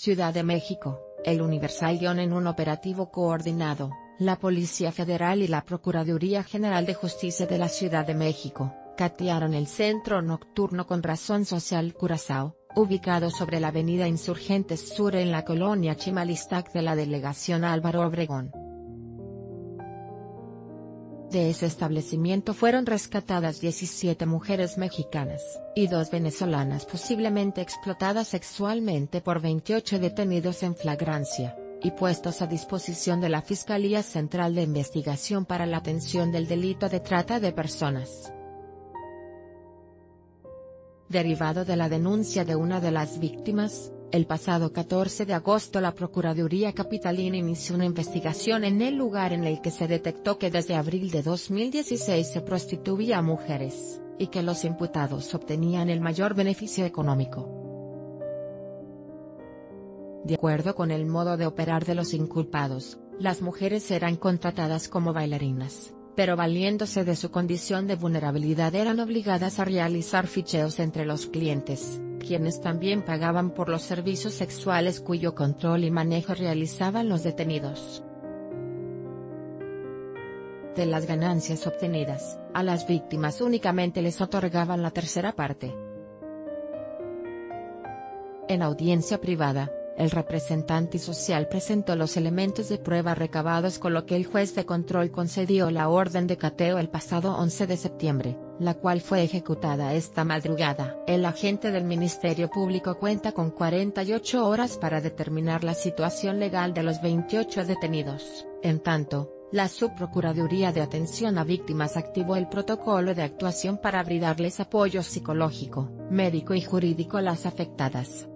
Ciudad de México, El Universal en un operativo coordinado, la Policía Federal y la Procuraduría General de Justicia de la Ciudad de México, catearon el centro nocturno con razón social Curazao, ubicado sobre la avenida Insurgentes Sur en la colonia Chimalistac de la delegación Álvaro Obregón. De ese establecimiento fueron rescatadas 17 mujeres mexicanas, y dos venezolanas posiblemente explotadas sexualmente por 28 detenidos en flagrancia, y puestos a disposición de la Fiscalía Central de Investigación para la atención del delito de trata de personas. Derivado de la denuncia de una de las víctimas, el pasado 14 de agosto la Procuraduría Capitalina inició una investigación en el lugar en el que se detectó que desde abril de 2016 se prostituía a mujeres, y que los imputados obtenían el mayor beneficio económico. De acuerdo con el modo de operar de los inculpados, las mujeres eran contratadas como bailarinas, pero valiéndose de su condición de vulnerabilidad eran obligadas a realizar ficheos entre los clientes quienes también pagaban por los servicios sexuales cuyo control y manejo realizaban los detenidos. De las ganancias obtenidas, a las víctimas únicamente les otorgaban la tercera parte. En audiencia privada, el representante social presentó los elementos de prueba recabados con lo que el juez de control concedió la orden de cateo el pasado 11 de septiembre, la cual fue ejecutada esta madrugada. El agente del Ministerio Público cuenta con 48 horas para determinar la situación legal de los 28 detenidos. En tanto, la Subprocuraduría de Atención a Víctimas activó el protocolo de actuación para brindarles apoyo psicológico, médico y jurídico a las afectadas.